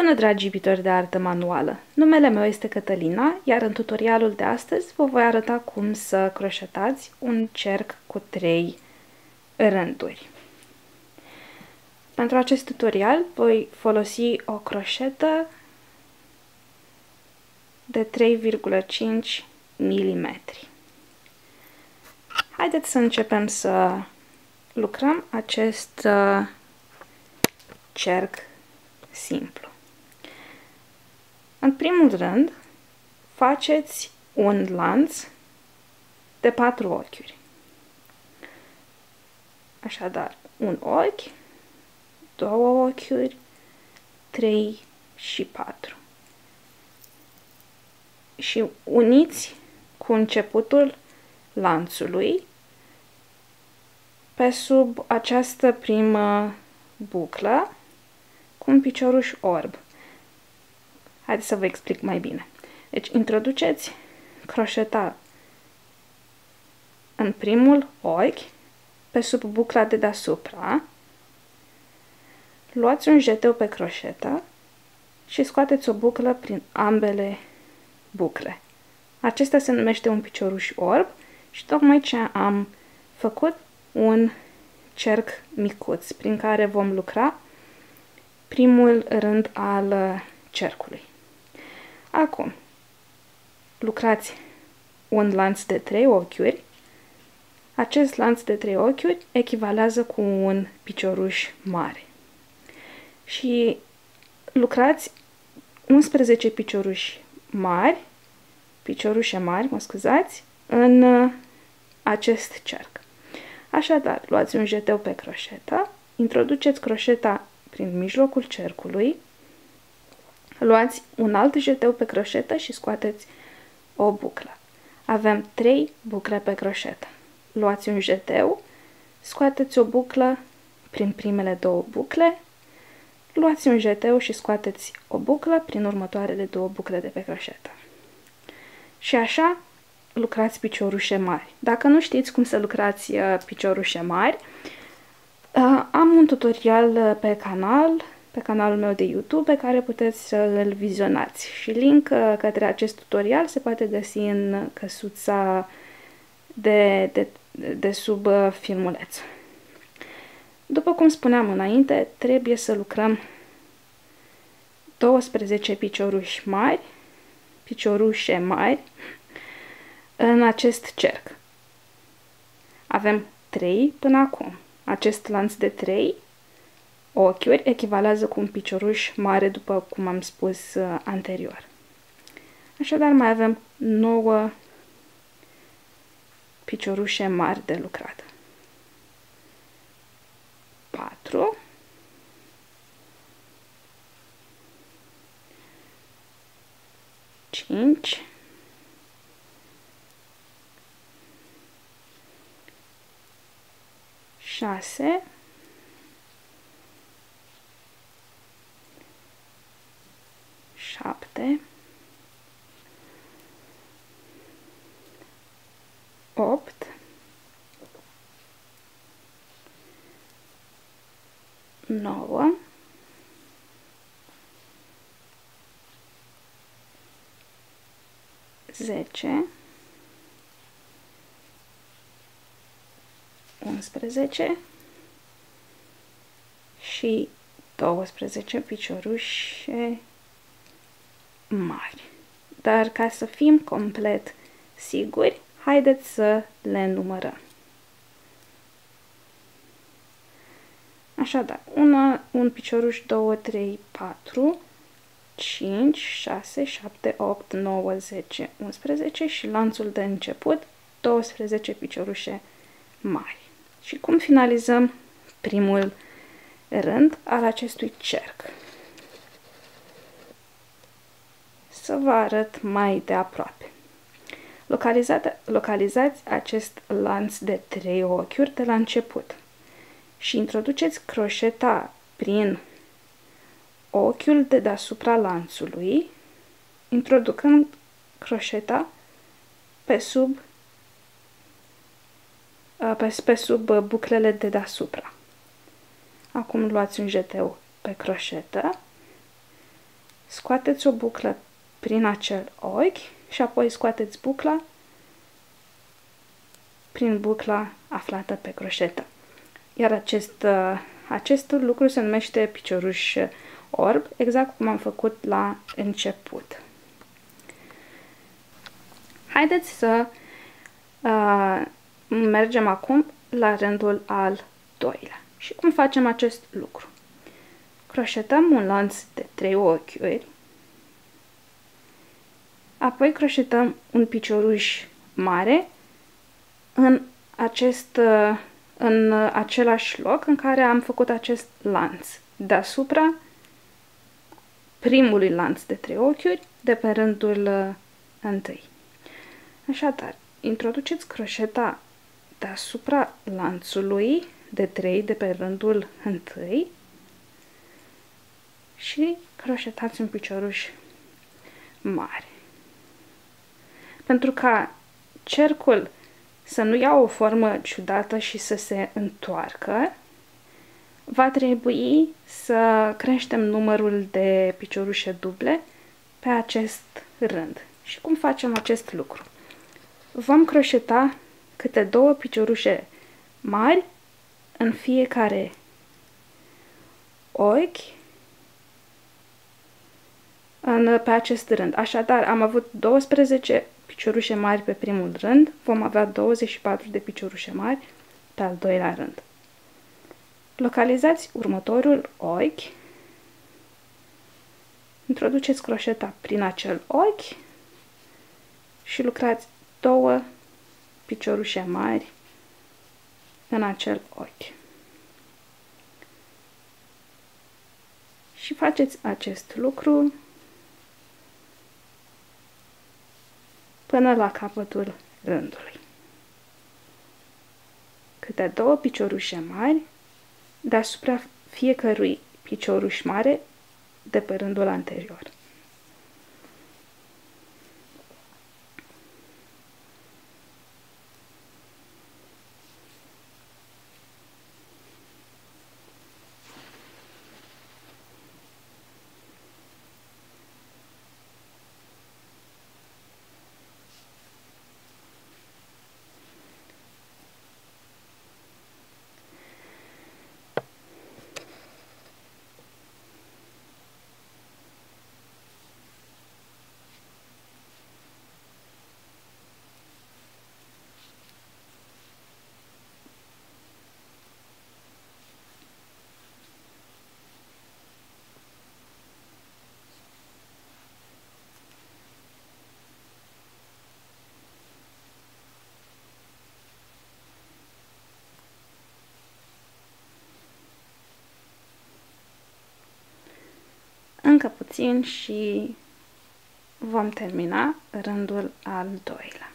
Bună, dragi iubitori de artă manuală! Numele meu este Cătălina, iar în tutorialul de astăzi vă voi arăta cum să croșetați un cerc cu trei rânduri. Pentru acest tutorial voi folosi o croșetă de 3,5 mm. Haideți să începem să lucrăm acest uh, cerc simplu. În primul rând, faceți un lanț de patru ochiuri. Așadar, un ochi, două ochiuri, trei și patru. Și uniți cu începutul lanțului pe sub această primă buclă cu un picioruș orb. Haideți să vă explic mai bine. Deci, introduceți croșeta în primul ochi, pe sub bucla de deasupra, luați un jeteu pe croșetă și scoateți o buclă prin ambele bucle. Acesta se numește un picioruș orb și tocmai ce am făcut un cerc micuț prin care vom lucra primul rând al cercului. Acum, lucrați un lanț de trei ochiuri. Acest lanț de trei ochiuri echivalează cu un picioruș mare. Și lucrați 11 picioruși mari, piciorușe mari, mă scuzați, în uh, acest cerc. Așadar, luați un jeteu pe croșetă, introduceți croșeta prin mijlocul cercului, Luați un alt jeteu pe croșetă și scoateți o buclă. Avem trei bucle pe croșetă. Luați un jeteu, scoateți o buclă prin primele două bucle, luați un jeteu și scoateți o buclă prin următoarele două bucle de pe croșetă. Și așa lucrați piciorușe mari. Dacă nu știți cum să lucrați uh, piciorușe mari, uh, am un tutorial uh, pe canal pe canalul meu de YouTube pe care puteți să îl vizionați. Și link uh, către acest tutorial se poate găsi în căsuța de, de, de sub uh, filmuleț. După cum spuneam înainte, trebuie să lucrăm 12 picioruși mari, piciorușe mari, în acest cerc. Avem 3 până acum. Acest lanț de 3 ochiuri echivalează cu un picioruș mare, după cum am spus uh, anterior. Așadar, mai avem 9 piciorușe mari de lucrat. 4 5 6 7 8 9 10 11 și 12 piciorușe mari. Dar ca să fim complet siguri, haideți să le numărăm. Așadar, una, un picioruș, 2, 3, 4, 5, 6, 7, 8, 9, 10, 11 și lanțul de început 12 piciorușe mari. Și cum finalizăm primul rând al acestui cerc? Să vă arăt mai de aproape. Localizați acest lanț de trei ochiuri de la început și introduceți croșeta prin ochiul de deasupra lanțului, introducând croșeta pe sub, pe, pe sub buclele de deasupra. Acum luați un jeteu pe croșetă scoateți o buclă prin acel ochi și apoi scoateți bucla prin bucla aflată pe croșetă. Iar acest, uh, acest lucru se numește picioruș orb, exact cum am făcut la început. Haideți să uh, mergem acum la rândul al doilea. Și cum facem acest lucru? Croșetăm un lanț de trei ochiuri, apoi croșetăm un picioruș mare în, acest, uh, în același loc în care am făcut acest lanț, deasupra primului lanț de trei ochiuri de pe rândul uh, întâi. Așadar, introduceți croșeta deasupra lanțului de 3 de pe rândul întâi și croșetați un picioruș mare. Pentru ca cercul să nu ia o formă ciudată și să se întoarcă, va trebui să creștem numărul de piciorușe duble pe acest rând. Și cum facem acest lucru? Vom croșeta câte două piciorușe mari în fiecare ochi în, pe acest rând. Așadar, am avut 12 piciorușe mari pe primul rând, vom avea 24 de piciorușe mari pe al doilea rând. Localizați următorul ochi, introduceți croșeta prin acel ochi și lucrați două piciorușe mari în acel ochi. Și faceți acest lucru până la capătul rândului. Câte două piciorușe mari deasupra fiecărui picioruș mare de pe rândul anterior. Încă puțin și vom termina rândul al doilea.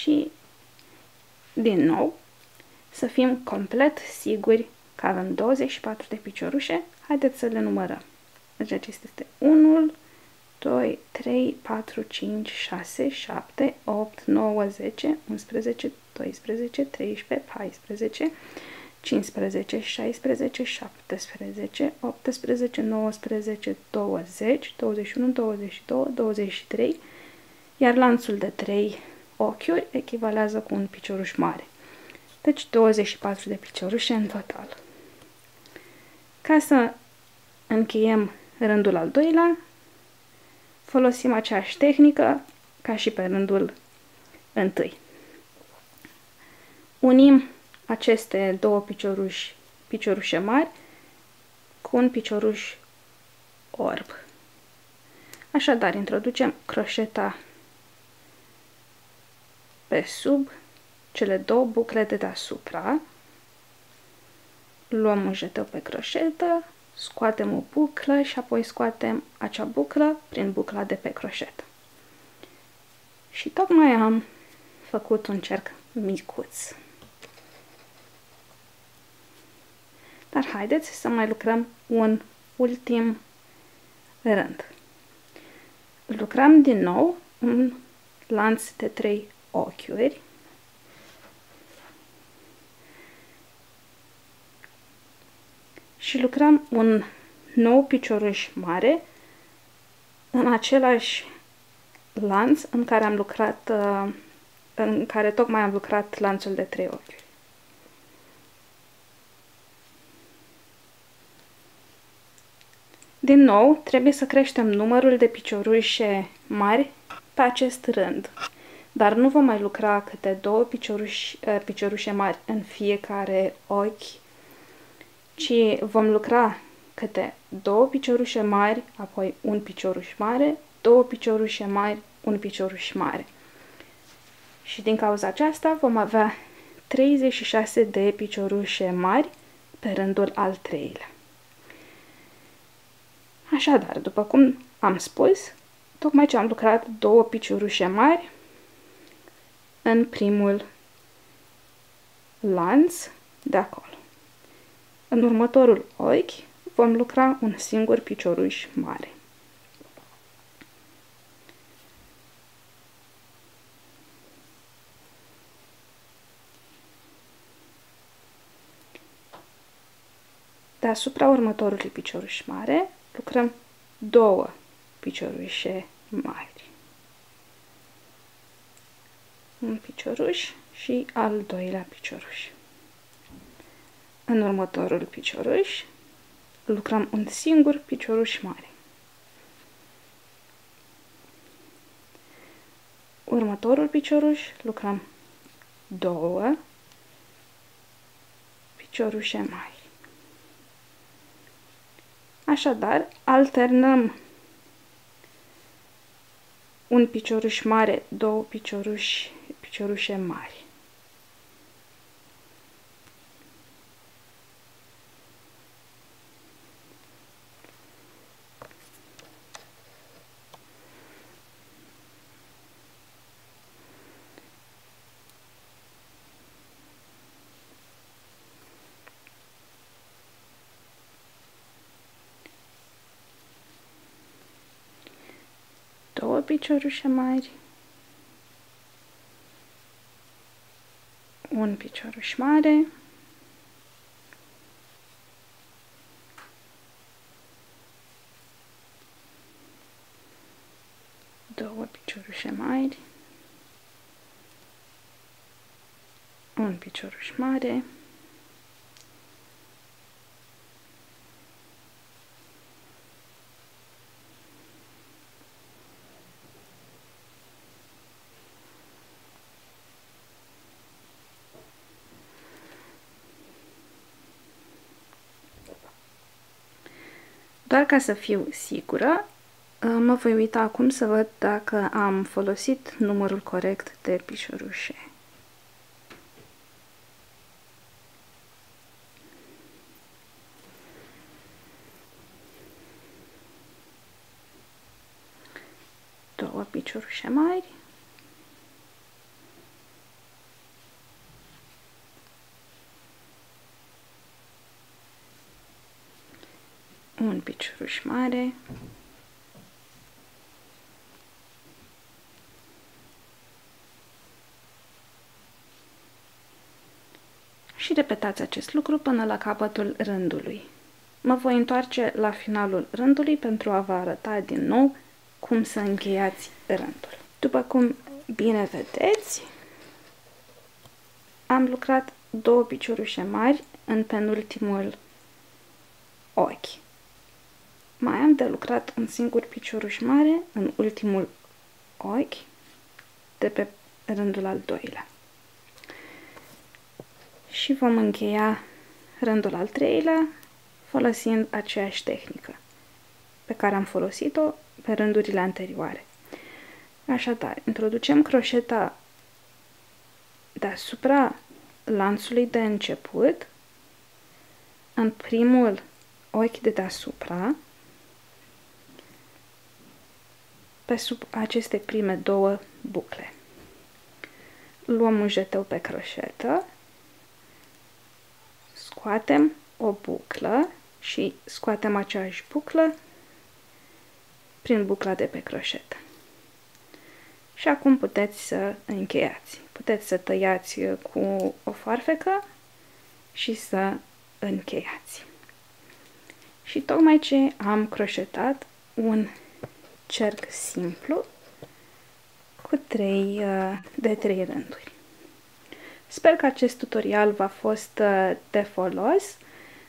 și, din nou, să fim complet siguri că avem 24 de piciorușe. Haideți să le numărăm. Deci acesta este 1, 2, 3, 4, 5, 6, 7, 8, 9, 10, 11, 12, 13, 14, 15, 16, 17, 18, 19, 20, 21, 22, 23, iar lanțul de 3 ochiuri echivalează cu un picioruș mare. Deci 24 de piciorușe în total. Ca să încheiem rândul al doilea, folosim aceeași tehnică ca și pe rândul întâi. Unim aceste două picioruși, piciorușe mari cu un picioruș orb. Așadar, introducem croșeta pe sub cele două bucle de deasupra, luăm un jeteu pe croșetă scoatem o buclă și apoi scoatem acea buclă prin bucla de pe croșetă. Și tocmai am făcut un cerc micuț. Dar haideți să mai lucrăm un ultim rând. Lucrăm din nou un lanț de trei ochiuri. Și lucrăm un nou picioruș mare în același lanț în care am lucrat, uh, în care tocmai am lucrat lanțul de trei ochi. Din nou, trebuie să creștem numărul de piciorușe mari pe acest rând. Dar nu vom mai lucra câte două picioruși, uh, piciorușe mari în fiecare ochi, ci vom lucra câte două piciorușe mari, apoi un picioruș mare, două piciorușe mari, un picioruș mare. Și din cauza aceasta vom avea 36 de piciorușe mari pe rândul al treilea. Așadar, după cum am spus, tocmai ce am lucrat două piciorușe mari în primul lanț de acolo. În următorul ochi vom lucra un singur picioruș mare. Deasupra următorului picioruș mare lucrăm două piciorușe mari. Un picioruș și al doilea picioruș. În următorul picioruș lucrăm un singur picioruș mare. Următorul picioruș lucrăm două piciorușe mari. Așadar, alternăm un picioruș mare, două picioruși, piciorușe mari. două piciorușe mari, un picioruș mare, două piciorușe mari, un picioruș mare, Doar ca să fiu sigură, mă voi uita acum să văd dacă am folosit numărul corect de pișorușe. Două piciorușe mari. Un picioruș mare, și repetați acest lucru până la capătul rândului. Mă voi întoarce la finalul rândului pentru a vă arăta din nou cum să încheiați rândul. După cum bine vedeți, am lucrat două piciorușe mari în penultimul ochi. Mai am de lucrat un singur picioruș mare în ultimul ochi de pe rândul al doilea. Și vom încheia rândul al treilea folosind aceeași tehnică pe care am folosit-o pe rândurile anterioare. Așadar, introducem croșeta deasupra lanțului de început în primul ochi de deasupra pe sub aceste prime două bucle. Luăm un jeteu pe croșetă, scoatem o buclă și scoatem aceeași buclă prin bucla de pe croșetă. Și acum puteți să încheiați. Puteți să tăiați cu o farfecă și să încheiați. Și tocmai ce am croșetat un cerc simplu cu trei, uh, de trei rânduri. Sper că acest tutorial v-a fost uh, de folos.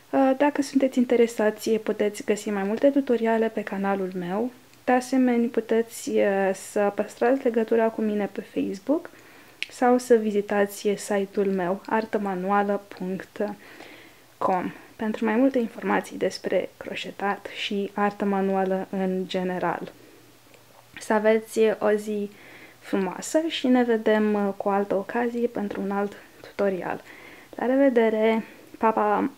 Uh, dacă sunteți interesați, puteți găsi mai multe tutoriale pe canalul meu. De asemenea, puteți să păstrați legătura cu mine pe Facebook sau să vizitați site-ul meu artamanuală.com pentru mai multe informații despre croșetat și artă manuală în general. Să aveți o zi frumoasă și ne vedem cu altă ocazie pentru un alt tutorial. La revedere! Pa, pa!